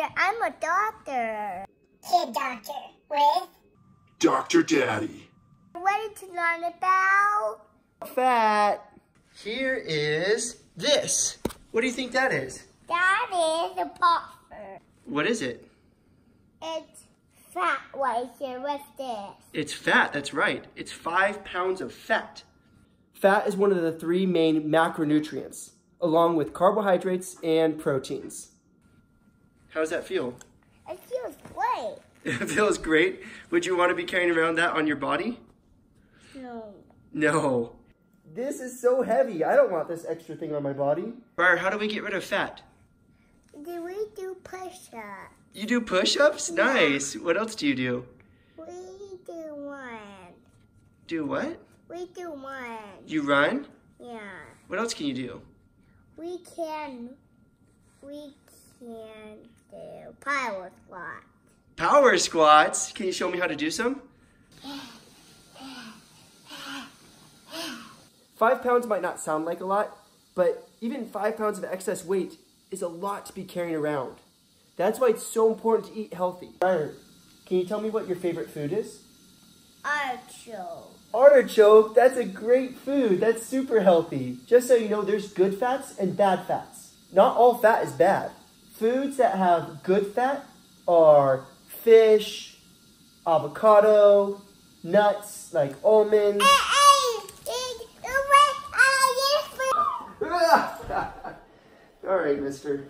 Hi, I'm a doctor. Kid doctor with Dr. Daddy. Ready to learn about? Fat. Here is this. What do you think that is? That is a buffer. What is it? It's fat right here with this. It's fat, that's right. It's five pounds of fat. Fat is one of the three main macronutrients, along with carbohydrates and proteins. How does that feel? It feels great. It feels great. Would you want to be carrying around that on your body? No. No. This is so heavy. I don't want this extra thing on my body. Briar, how do we get rid of fat? Do we do push-ups? You do push-ups? Nice. What else do you do? We do one. Do what? We do one. You run? Yeah. What else can you do? We can. We can do power squat. Power squats. Can you show me how to do some? Five pounds might not sound like a lot, but even five pounds of excess weight is a lot to be carrying around. That's why it's so important to eat healthy. Briar, can you tell me what your favorite food is? Artichoke. Artichoke, that's a great food. That's super healthy. Just so you know, there's good fats and bad fats. Not all fat is bad. Foods that have good fat are fish, avocado, nuts like almonds. All right, mister.